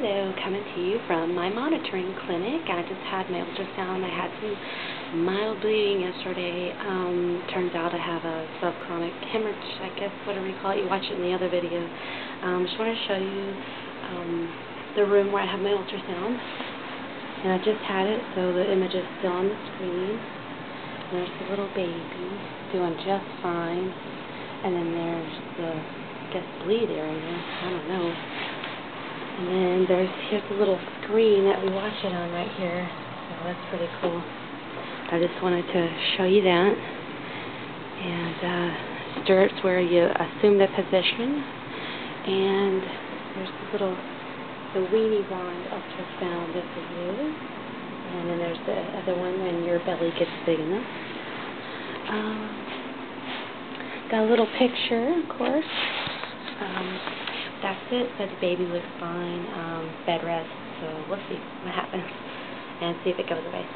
Hello, coming to you from my monitoring clinic. I just had my ultrasound. I had some mild bleeding yesterday. Um, turns out I have a subchorionic hemorrhage, I guess, whatever you call it. You watch it in the other video. Um, just want to show you um, the room where I have my ultrasound. And I just had it, so the image is still on the screen. There's the little baby doing just fine. And then there's the, I guess, bleed area. I don't know. And then there's here's the little screen that we watch it on right here. So that's pretty cool. I just wanted to show you that. And uh, stirrups where you assume the position. And there's the little the weenie wand ultrasound that they use. And then there's the other one when your belly gets big enough. Um, got a little picture, of course. Um, that's it. Said the baby looks fine. Um, bed rest. So we'll see what happens and see if it goes away.